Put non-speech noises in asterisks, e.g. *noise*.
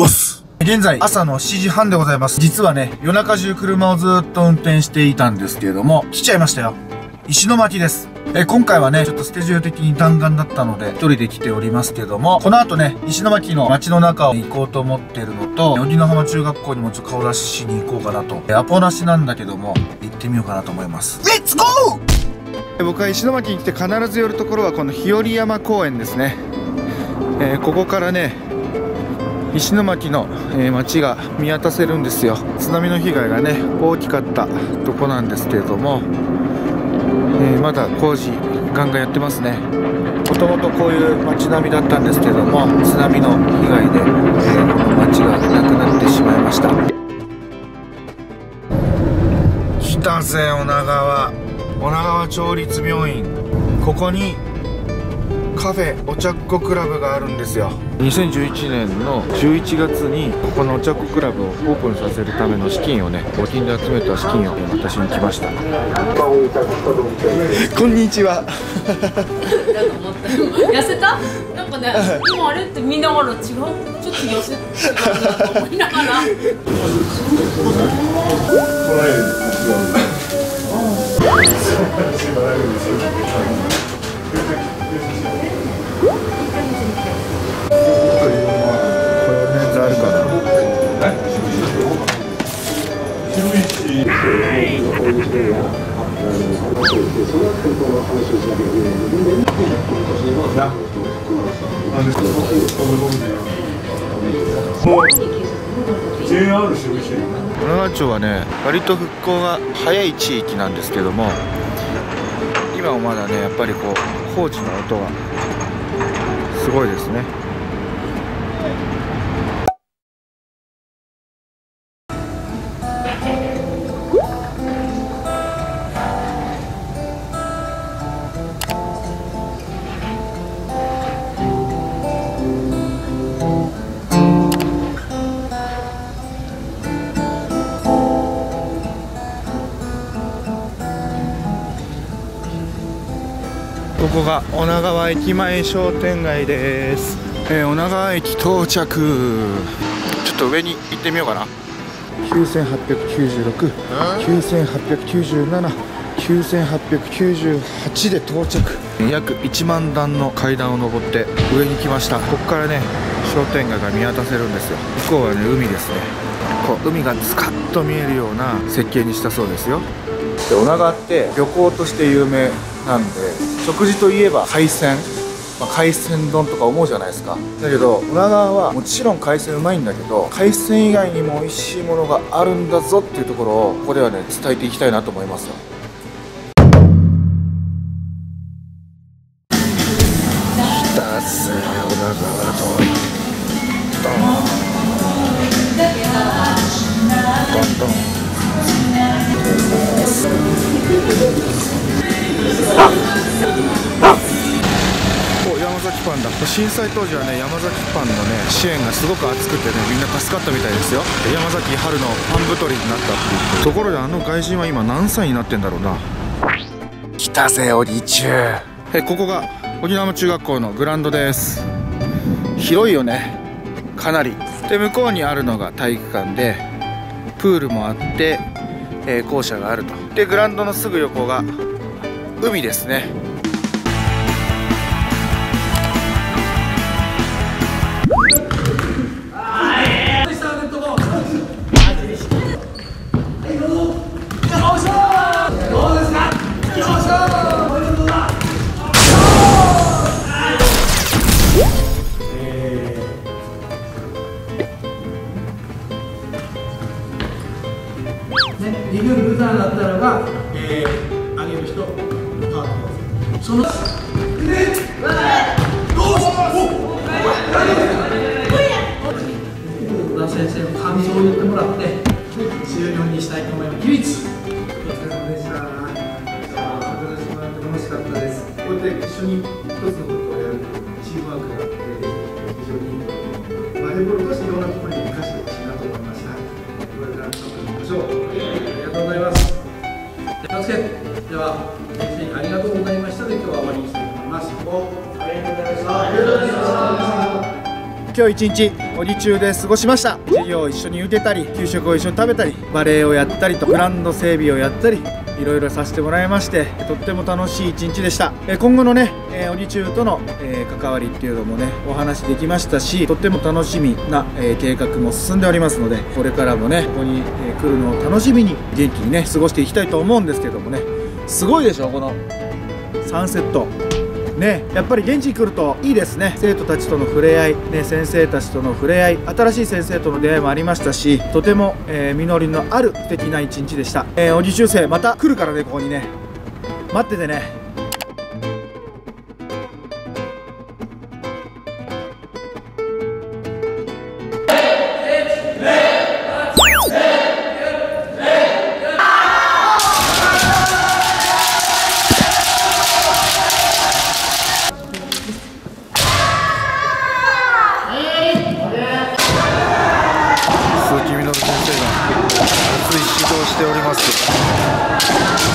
おっす現在、朝の7時半でございます。実はね、夜中中車をずっと運転していたんですけれども、来ちゃいましたよ。石巻です。え今回はね、ちょっとスケジュール的に弾丸だったので、一人で来ておりますけども、この後ね、石巻の街の中に行こうと思ってるのと、荻野浜中学校にもちょっと顔出ししに行こうかなと。アポなしなんだけども、行ってみようかなと思います。レッツゴー僕は石巻に来て必ず寄るところはこの日和山公園ですね。えー、ここからね、石巻の、えー、町が見渡せるんですよ。津波の被害がね大きかったとこなんですけれども、えー、まだ工事ガンガンやってますね。もともとこういう街並みだったんですけれども津波の被害で、えー、この町がなくなってしまいました。来たぜ女川女川町立病院。ここにカフェお茶っ子クラブがあるんですよ。2011年の11月にここのお茶っ子クラブをオープンさせるための資金をね募金で集めた資金を渡しに来ました。*laughs* こんにちは。*laughs* 痩せた？なんかね今あれって見ながら違う？ちょっと痩せ違うな *laughs* と思いながら女川町はね割と復興が早い地域なんですけども今もまだねやっぱりこう工事の音がすごいですね。ここが女川駅前商店街です、えー、女川駅到着。ちょっと上に行ってみようかな。9896、9897、9898で到着。約1万段の階段を上って上に来ました。ここからね商店街が見渡せるんですよ。向こうはね海ですね。こう海がスカッと見えるような設計にしたそうですよで女川って漁港として有名なんで食事といえば海鮮、まあ、海鮮丼とか思うじゃないですか。だけど女川はもちろん海鮮うまいんだけど海鮮以外にも美味しいものがあるんだぞっていうところをここではね伝えていきたいなと思いますよ。来たぜ女川と。パンだ。震災当時はね山崎パンのね支援がすごく熱くてねみんな助かったみたいですよ。山崎春のパン太りになったっていう。ところであの外人は今何歳になってんだろうな。来たぜおりここが荻野中学校のグラウンドです。広いよね。かなり。で向こうにあるのが体育館でプールもあって、えー、校舎があると。でグラウンドのすぐ横が海ですねーだったらば、えー、上げる人変わってますその先生の感想を言ってもらって終了にしたいと思います。唯一お疲れ様でした。楽しかった。ですこうやって一緒に一つのことをやるチームワークが非常にバレーボールとしていろんなところに生かしてほしいなと思いました。これから頑張りましょうでは先生にありがとうございましたで今日は終わりにしたいと思います。ありがとうございました今日一日鬼中で過ごしました。授業を一緒に受けたり給食を一緒に食べたりバレエをやったりとグランド整備をやったりいろいろさせてもらいましてとっても楽しい一日でした。今後のね、鬼中との、関わりっていうのもねお話できましたしとっても楽しみな、計画も進んでおりますのでこれからもねここに、来るのを楽しみに元気にね過ごしていきたいと思うんですけどもね。すごいでしょこのサンセット。ね、やっぱり現地に来るといいですね。生徒たちとの触れ合い、ね、先生たちとの触れ合い新しい先生との出会いもありましたしとても、えー実りのある素敵な一日でした、えー、おじ中生また来るからねここにね。待っててね。しております。